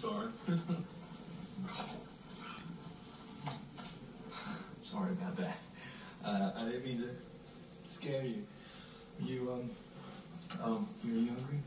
sorry. sorry about that. Uh, I didn't mean to scare you. You um um, are you hungry?